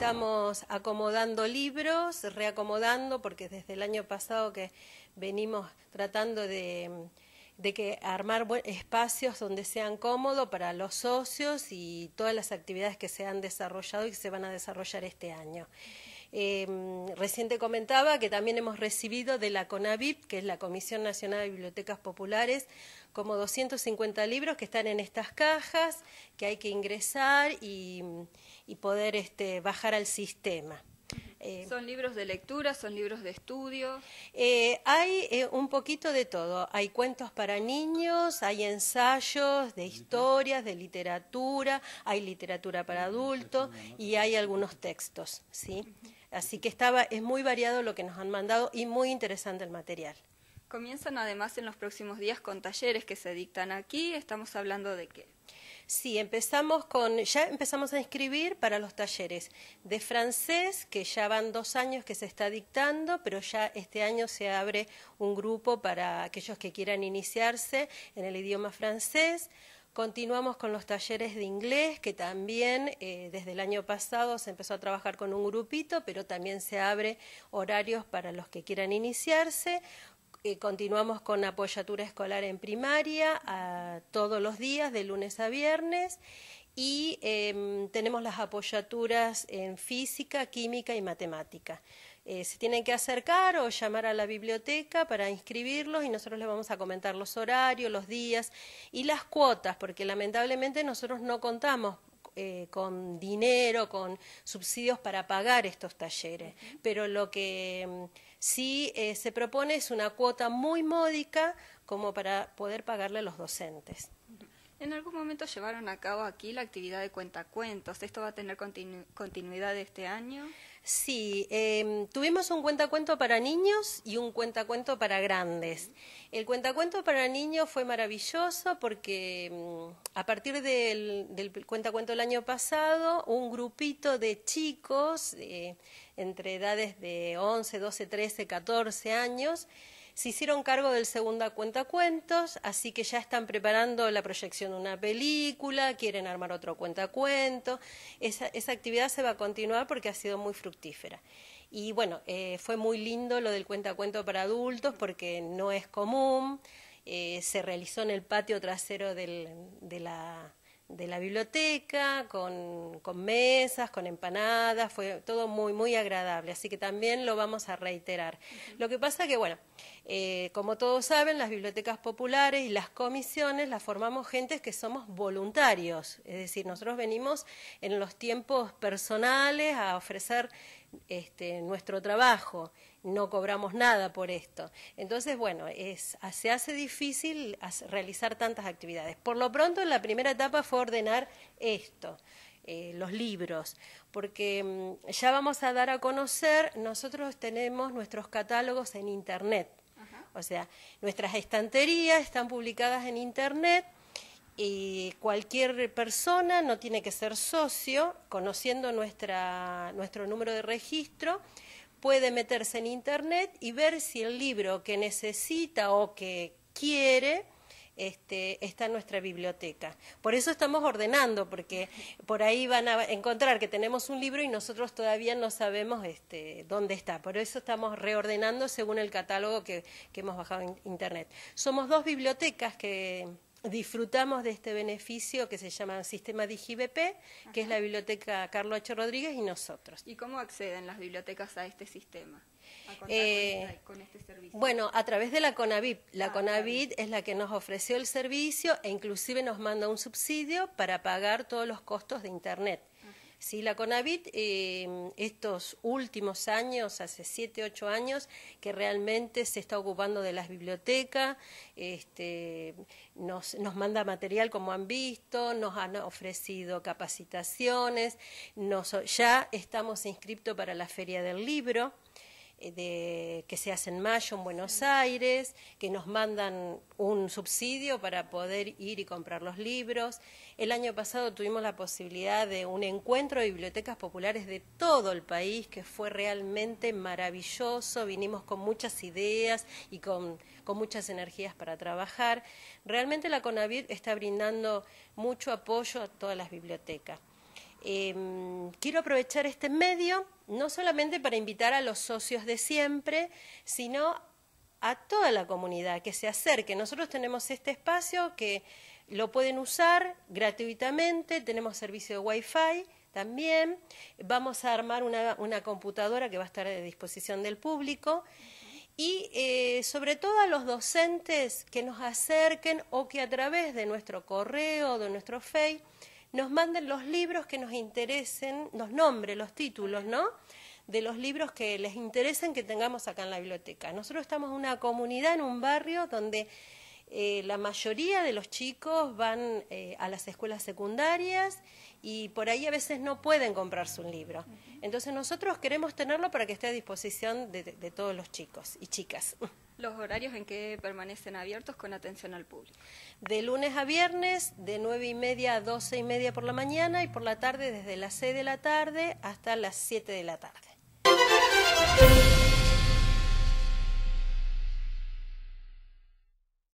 estamos acomodando libros, reacomodando, porque desde el año pasado que venimos tratando de, que armar espacios donde sean cómodos para los socios y todas las actividades que se han desarrollado y que se van a desarrollar este año. Eh, recién comentaba que también hemos recibido de la CONAVIP, que es la Comisión Nacional de Bibliotecas Populares, como 250 libros que están en estas cajas, que hay que ingresar y, poder este, bajar al sistema. Eh, ¿Son libros de lectura? ¿Son libros de estudio? Eh, hay eh, un poquito de todo. Hay cuentos para niños, hay ensayos de historias, de literatura, hay literatura para adultos y hay algunos textos, ¿sí? Así que estaba, es muy variado lo que nos han mandado y muy interesante el material. Comienzan además en los próximos días con talleres que se dictan aquí. ¿Estamos hablando de qué? Sí, empezamos con, ya empezamos a inscribir para los talleres de francés, que ya van dos años que se está dictando, pero ya este año se abre un grupo para aquellos que quieran iniciarse en el idioma francés. Continuamos con los talleres de inglés, que también eh, desde el año pasado se empezó a trabajar con un grupito, pero también se abre horarios para los que quieran iniciarse. Eh, continuamos con apoyatura escolar en primaria a, todos los días, de lunes a viernes. Y em, tenemos las apoyaturas en física, química y matemática. Eh, se tienen que acercar o llamar a la biblioteca para inscribirlos y nosotros les vamos a comentar los horarios, los días y las cuotas, porque lamentablemente nosotros no contamos eh, con dinero, con subsidios para pagar estos talleres, pero lo que mm, sí eh, se propone es una cuota muy módica como para poder pagarle a los docentes. En algún momento llevaron a cabo aquí la actividad de cuentacuentos. ¿Esto va a tener continuidad este año? Sí, em, tuvimos un cuentacuento para niños y un cuentacuento para grandes. El cuentacuento para niños fue maravilloso porque em, a partir del, del, cuentacuento del año pasado, un grupito de chicos eh, entre edades de 11, 12, 13, 14 años, se hicieron cargo del segunda cuentacuentos, así que ya están preparando la proyección de una película, quieren armar otro cuentacuento. Esa, esa actividad se va a continuar porque ha sido muy fructífera. Y bueno, eh, fue muy lindo lo del cuentacuento para adultos porque no es común. Eh, se realizó en el patio trasero de la de la biblioteca, con, con, mesas, con empanadas, fue todo muy, muy agradable, así que también lo vamos a reiterar. Lo que pasa que, bueno, eh, como todos saben, las bibliotecas populares y las comisiones las formamos gentes que somos voluntarios, es decir, nosotros venimos en los tiempos personales a ofrecer este, nuestro trabajo, no cobramos nada por esto. Entonces, bueno, es, se hace difícil realizar tantas actividades. Por lo pronto, la primera etapa fue ordenar esto. Eh, los libros, porque mm, ya vamos a dar a conocer, nosotros tenemos nuestros catálogos en Internet, o sea, nuestras estanterías están publicadas en Internet y cualquier persona no tiene que ser socio, conociendo nuestra, nuestro número de registro, puede meterse en Internet y ver si el libro que necesita o que quiere este, está en nuestra biblioteca. Por eso estamos ordenando, porque por ahí van a encontrar que tenemos un libro y nosotros todavía no sabemos este, dónde está. Por eso estamos reordenando según el catálogo que, que hemos bajado en Internet. Somos dos bibliotecas que disfrutamos de este beneficio que se llama Sistema DigiBP, que es la biblioteca Carlos H. Rodríguez y nosotros. ¿Y cómo acceden las bibliotecas a este sistema? Eh, con, este servicio? Bueno, a través de la CONAVIP. La ah, CONAVIP es la que nos ofreció el servicio e inclusive nos manda un subsidio para pagar todos los costos de Internet. Sí, la CONAVIT em, estos últimos años, hace siete, ocho años, que realmente se está ocupando de las bibliotecas, este, nos, nos manda material como han visto, nos han ofrecido capacitaciones, nos, ya estamos inscriptos para la Feria del Libro. Eh, de, que se hace en mayo en Buenos Aires, que nos mandan un subsidio para poder ir y comprar los libros. El año pasado tuvimos la posibilidad de un encuentro de bibliotecas populares de todo el país que fue realmente maravilloso. Vinimos con muchas ideas y con, con muchas energías para trabajar. Realmente la CONAVIR está brindando mucho apoyo a todas las bibliotecas. Em, quiero aprovechar este medio no solamente para invitar a los socios de siempre, sino a toda la comunidad que se acerque. Nosotros tenemos este espacio que lo pueden usar gratuitamente, tenemos servicio de Wi-Fi también, vamos a armar una, computadora que va a estar a disposición del público y eh, sobre todo a los docentes que nos acerquen o que a través de nuestro correo, de nuestro Face, nos manden los libros que nos interesen, nos nombre los títulos, ¿no? de los libros que les interesen que tengamos acá en la biblioteca. Nosotros estamos en una comunidad, en un barrio donde eh, la mayoría de los chicos van eh, a las escuelas secundarias y por ahí a veces no pueden comprarse un libro. Entonces nosotros queremos tenerlo para que esté a disposición de, de todos los chicos y chicas. Los horarios en que permanecen abiertos con atención al público. De lunes a viernes, de nueve y media a doce y media por la mañana y por la tarde desde las seis de la tarde hasta las siete de la tarde.